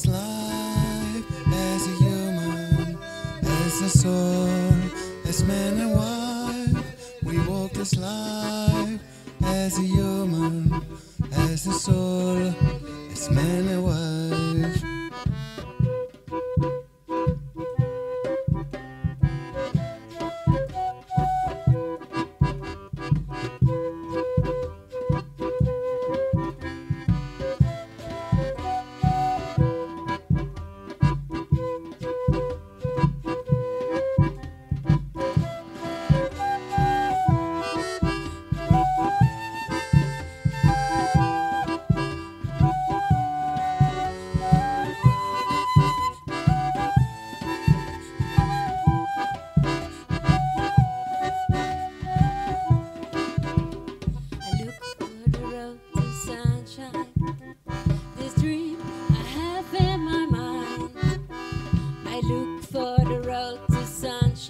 This life as a human, as a soul, as man and wife. We walk this life as a human, as a soul, as man and wife.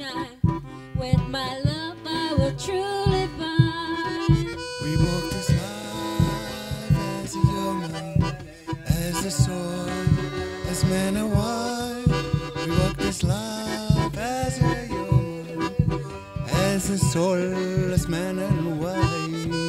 Sunshine. With my love, I will truly find. We walk this life as a human, as a soul, as man and wife. We walk this life as a human, as a soul, as man and wife.